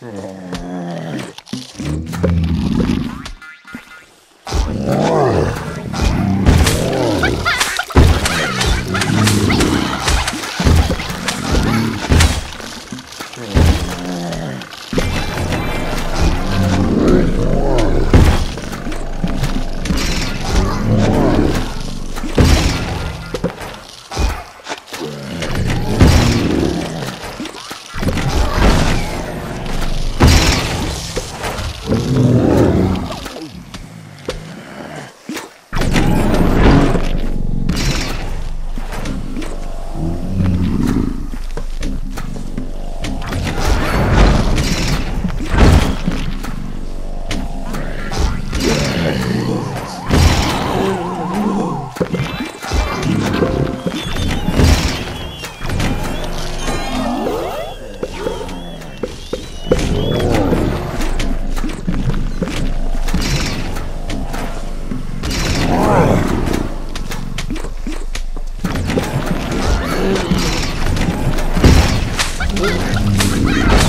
Yeah. Oh, my God.